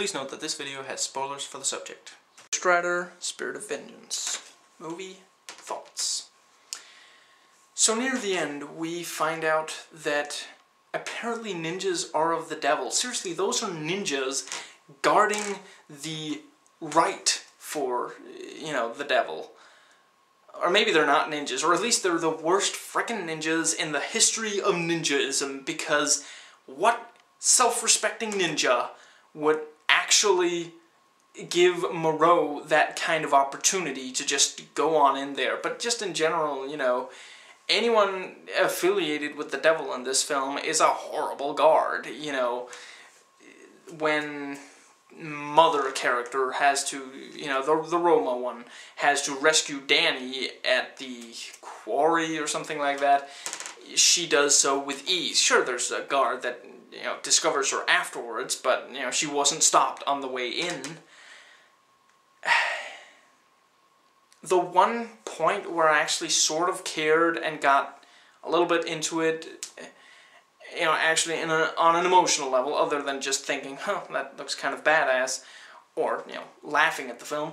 Please note that this video has spoilers for the subject. Ghost Rider, Spirit of Vengeance. Movie thoughts. So near the end, we find out that apparently ninjas are of the devil. Seriously, those are ninjas guarding the rite for, you know, the devil. Or maybe they're not ninjas, or at least they're the worst frickin' ninjas in the history of ninjaism, because what self-respecting ninja would actually give Moreau that kind of opportunity to just go on in there. But just in general, you know, anyone affiliated with the devil in this film is a horrible guard, you know. When mother character has to, you know, the, the Roma one, has to rescue Danny at the quarry or something like that, she does so with ease. Sure, there's a guard that, you know, discovers her afterwards, but, you know, she wasn't stopped on the way in. The one point where I actually sort of cared and got a little bit into it you know, actually in a, on an emotional level, other than just thinking, huh, that looks kind of badass, or, you know, laughing at the film,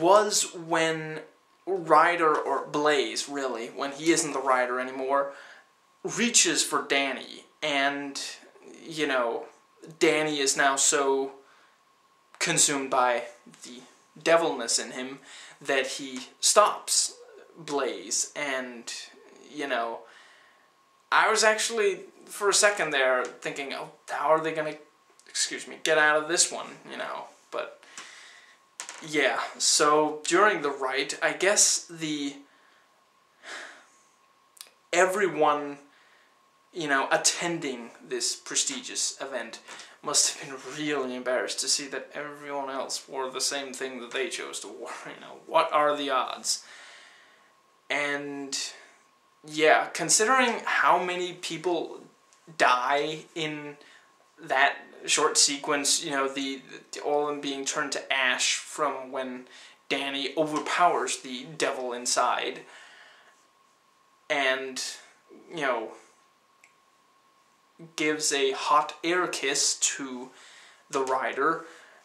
was when Rider, or Blaze, really, when he isn't the Rider anymore, reaches for Danny, and, you know, Danny is now so consumed by the devilness in him that he stops Blaze, and, you know, I was actually for a second there thinking, oh, how are they to, excuse me, get out of this one, you know, but yeah, so during the rite, I guess the, everyone, you know, attending this prestigious event must have been really embarrassed to see that everyone else wore the same thing that they chose to wear, you know, what are the odds? And yeah, considering how many people die in that short sequence, you know, the, the all of them being turned to ash from when Danny overpowers the devil inside. And, you know, gives a hot air kiss to the rider,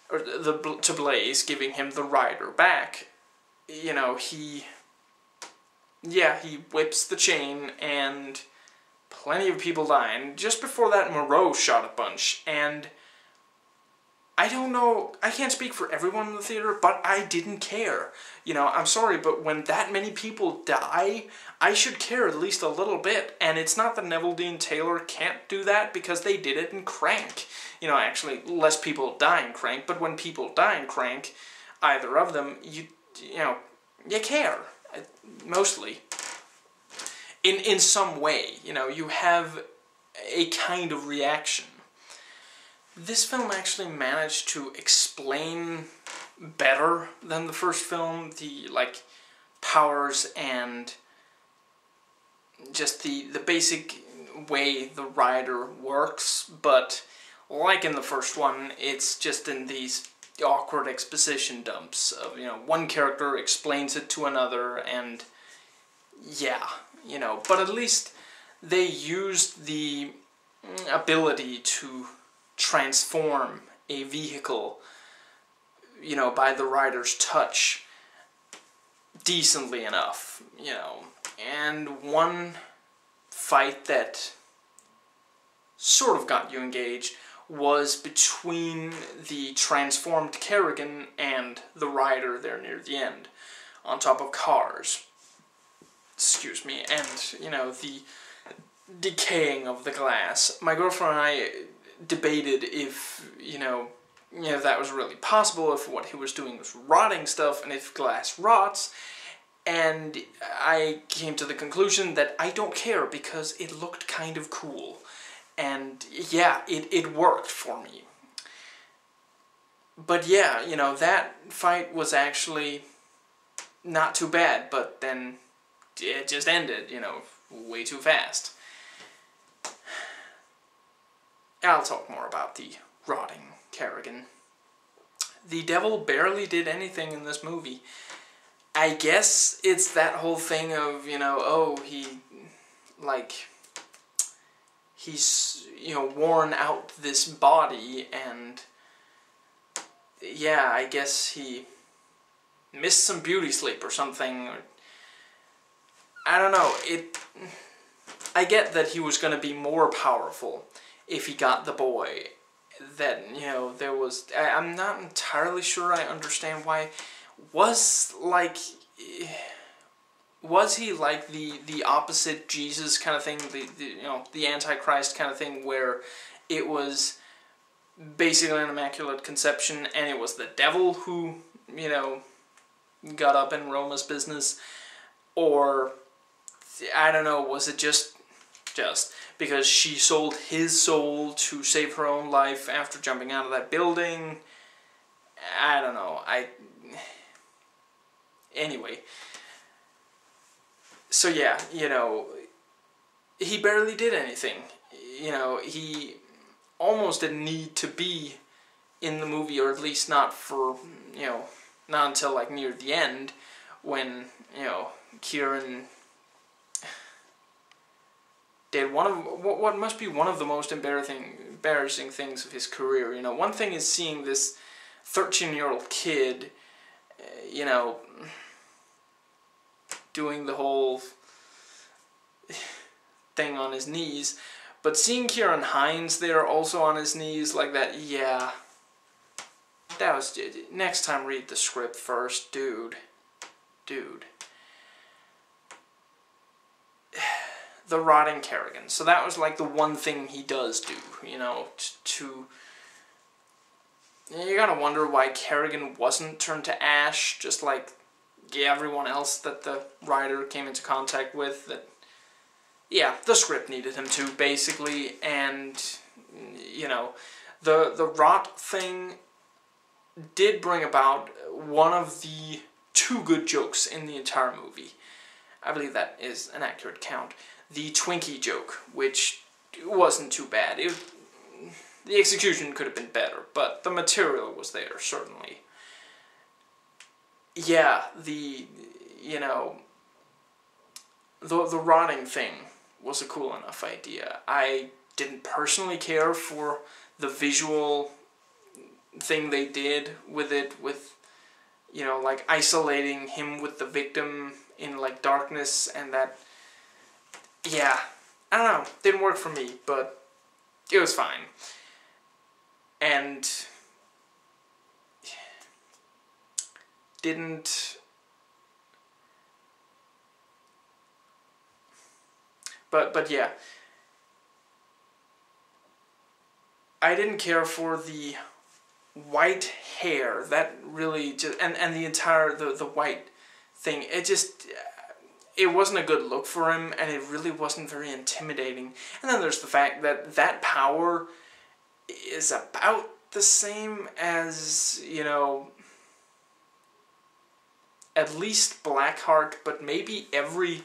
or the to Blaze, giving him the rider back. You know, he, yeah, he whips the chain and plenty of people dying. Just before that, Moreau shot a bunch, and I don't know, I can't speak for everyone in the theater, but I didn't care. You know, I'm sorry, but when that many people die, I should care at least a little bit. And it's not that Neveldine Taylor can't do that, because they did it in Crank. You know, actually, less people die in Crank, but when people die in Crank, either of them, you, you know, you care, uh, mostly in in some way. You know, you have a kind of reaction. This film actually managed to explain better than the first film the like powers and just the the basic way the rider works, but like in the first one, it's just in these awkward exposition dumps of, you know, one character explains it to another and yeah, you know, but at least they used the ability to transform a vehicle, you know, by the rider's touch decently enough, you know. And one fight that sort of got you engaged was between the transformed Carrigan and the rider there near the end, on top of cars excuse me, and, you know, the decaying of the glass. My girlfriend and I debated if, you know, you know, that was really possible, if what he was doing was rotting stuff, and if glass rots, and I came to the conclusion that I don't care because it looked kind of cool. And yeah, it, it worked for me. But yeah, you know, that fight was actually not too bad, but then it just ended, you know, way too fast. I'll talk more about the rotting Carrigan. The devil barely did anything in this movie. I guess it's that whole thing of, you know, oh, he, like, he's, you know, worn out this body and yeah, I guess he missed some beauty sleep or something. I don't know. It. I get that he was going to be more powerful if he got the boy. That you know there was. I, I'm not entirely sure. I understand why. Was like. Eh, was he like the the opposite Jesus kind of thing? The, the you know the Antichrist kind of thing where it was basically an immaculate conception and it was the devil who you know got up in Roma's business or I don't know was it just just because she sold his soul to save her own life after jumping out of that building. I don't know. I anyway. So yeah you know he barely did anything. You know he almost didn't need to be in the movie or at least not for you know not until like near the end when you know Ciarán did one of what must be one of the most embarrassing embarrassing things of his career. You know, one thing is seeing this thirteen-year-old kid, uh, you know, doing the whole thing on his knees, but seeing Ciarán Hinds there also on his knees like that, yeah. That was next time read the script first, dude. Dude. The rotting Carrigan. So that was like the one thing he does do, you know, to you gotta wonder why Carrigan wasn't turned to ash, just like everyone else that the rider came into contact with. That yeah, the script needed him to basically, and you know, the the rot thing did bring about one of the two good jokes in the entire movie. I believe that is an accurate count. The Twinkie joke, which wasn't too bad. It, the execution could have been better, but the material was there, certainly. Yeah, the, you know, the, the rotting thing was a cool enough idea. I didn't personally care for the visual thing they did with it with you know like isolating him with the victim in like darkness and that yeah. I don't know. Didn't work for me but it was fine. And didn't but but yeah. I didn't care for the white hair. That really just and and the entire the the white thing. It just it wasn't a good look for him and it really wasn't very intimidating and then there's the fact that that power is about the same as you know at least Blackheart but maybe every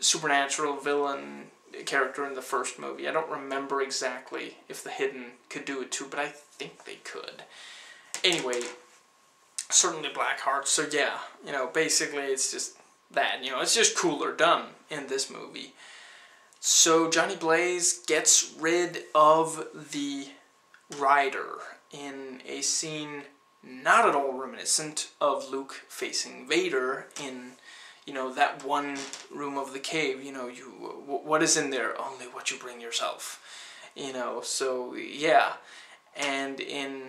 supernatural villain character in the first movie. I don't remember exactly if the Hidden could do it too, but I think they could. Anyway, certainly Blackheart. So yeah, you know, basically it's just that. You know, it's just cooler done in this movie. So Johnny Blaze gets rid of the rider in a scene not at all reminiscent of Luke facing Vader in you know, that one room of the cave, you know, you what is in there? Only what you bring yourself. You know, so yeah. And in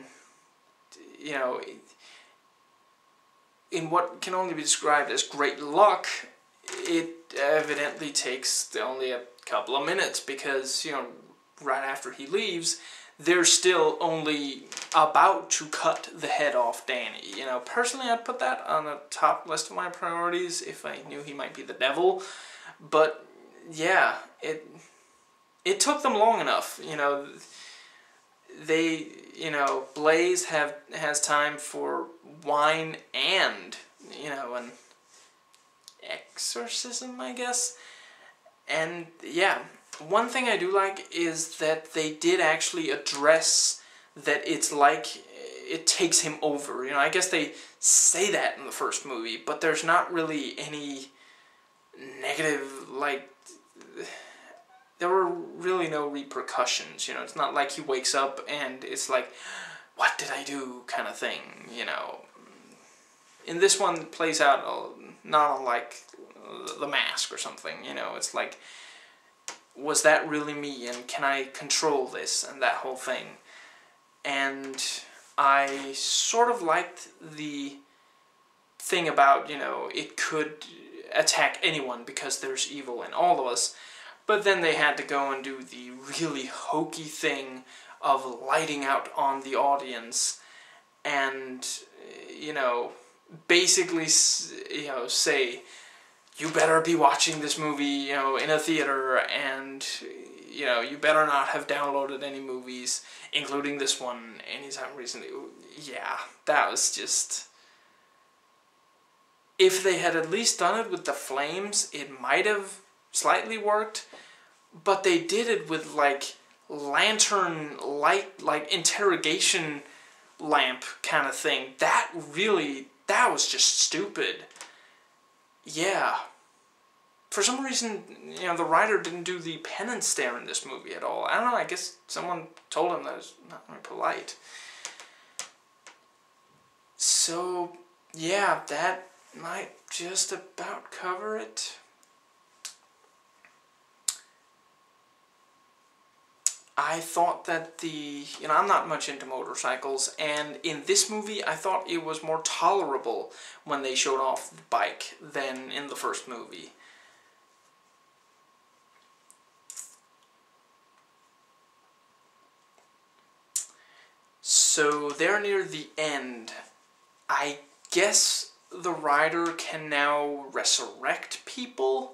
you know, in what can only be described as great luck, it evidently takes only a couple of minutes because, you know, right after he leaves, they're still only about to cut the head off Danny. You know, personally, I'd put that on the top list of my priorities if I knew he might be the devil. But yeah, it it took them long enough. You know, they you know Blaze have has time for wine and you know an exorcism, I guess. And yeah, one thing I do like is that they did actually address that it's like it takes him over. You know, I guess they say that in the first movie, but there's not really any negative like there were really no repercussions. You know, it's not like he wakes up and it's like, what did I do kind of thing, you know. In this one, plays out not unlike The Mask or something, you know. It's like, was that really me, and can I control this, and that whole thing. And I sort of liked the thing about, you know, it could attack anyone because there's evil in all of us. But then they had to go and do the really hokey thing of lighting out on the audience and, you know, basically, you know, say, you better be watching this movie, you know, in a theater and, you know, you better not have downloaded any movies, including this one, anytime recently. Yeah, that was just... If they had at least done it with the flames, it might have slightly worked, but they did it with, like, lantern light, like, interrogation lamp kind of thing. That really, that was just stupid. Yeah for some reason, you know, the rider didn't do the penance stare in this movie at all. I don't know, I guess someone told him that was not very polite. So, yeah, that might just about cover it. I thought that the, you know, I'm not much into motorcycles, and in this movie, I thought it was more tolerable when they showed off the bike than in the first movie. So they're near the end. I guess the rider can now resurrect people.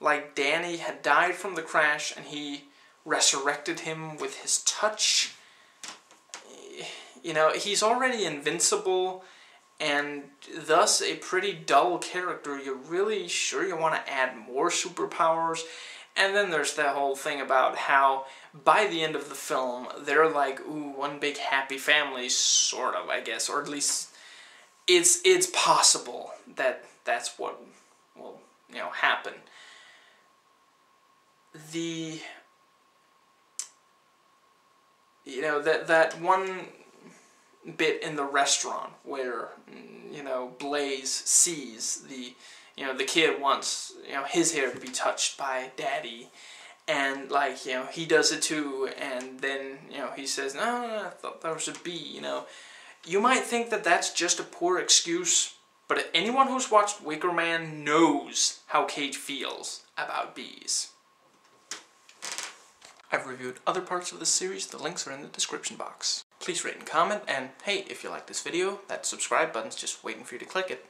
Like Danny had died from the crash and he resurrected him with his touch. You know, he's already invincible and thus a pretty dull character. You're really sure you want to add more superpowers? And then there's that whole thing about how by the end of the film, they're like, ooh, one big happy family, sort of, I guess, or at least it's it's possible that that's what will, you know, happen. The you know that that one bit in the restaurant where mm, you know Blaze sees the you know the kid wants you know his hair to be touched by daddy and like you know he does it too and then you know he says no, no, no I thought that was a bee you know you might think that that's just a poor excuse but anyone who's watched Wicker Man knows how Cage feels about bees. I've reviewed other parts of this series, the links are in the description box. Please rate and comment, and hey, if you like this video, that subscribe button's just waiting for you to click it.